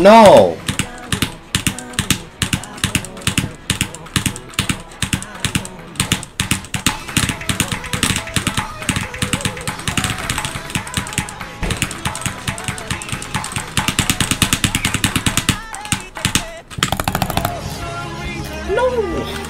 No! No!